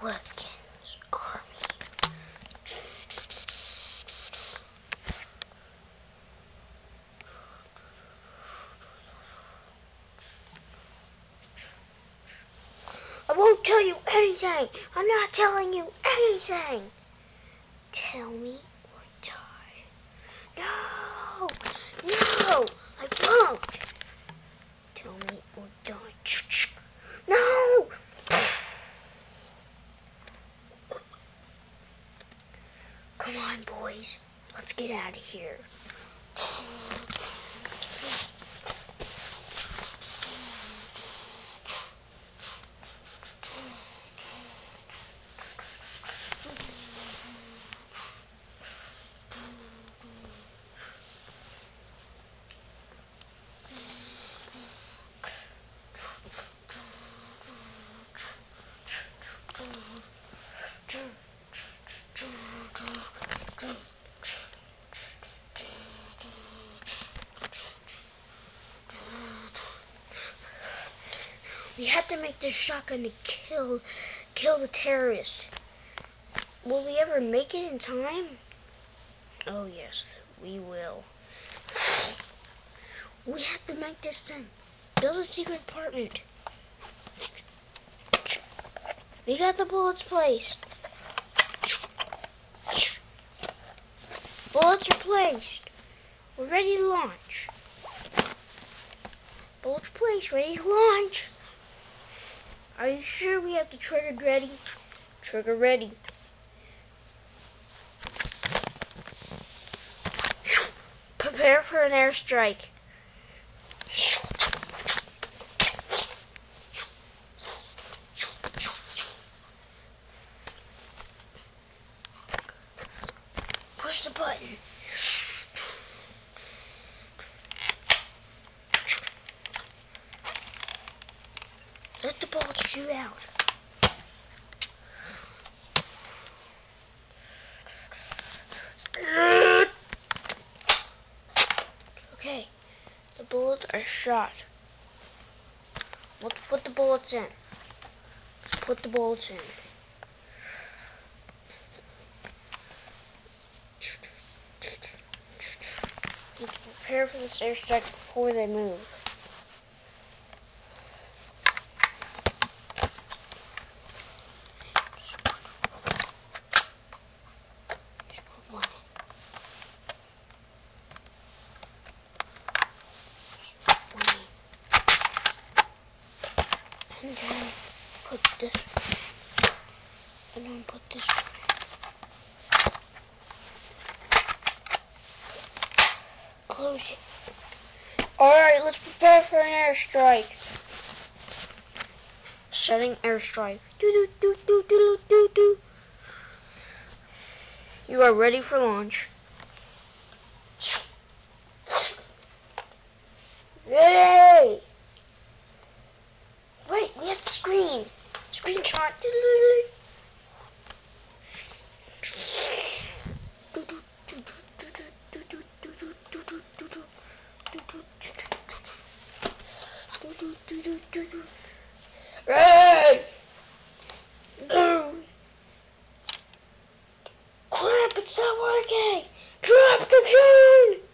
Army. I won't tell you anything. I'm not telling you anything. Tell me or die. No, no, I won't. Tell me or die. No. Come on, boys. Let's get out of here. We have to make this shotgun to kill kill the terrorist. Will we ever make it in time? Oh yes, we will. We have to make this thing. Build a secret apartment. We got the bullets placed. Bullets are placed. We're ready to launch. Bullets placed, ready to launch. Are you sure we have the trigger ready? Trigger ready. Prepare for an airstrike. Push the button. The bullets shoot out. Okay, the bullets are shot. Let's put the bullets in. Let's put the bullets in. Prepare for this airstrike before they move. Just put one in. Just put one in. And then put this. And then put this. Close it. Alright, let's prepare for an airstrike. Setting airstrike. Do do do do do do do. You are ready for launch. Ready! Wait, we have the screen. Screenshot. Red! No! Crap, it's not working! Drop the phone!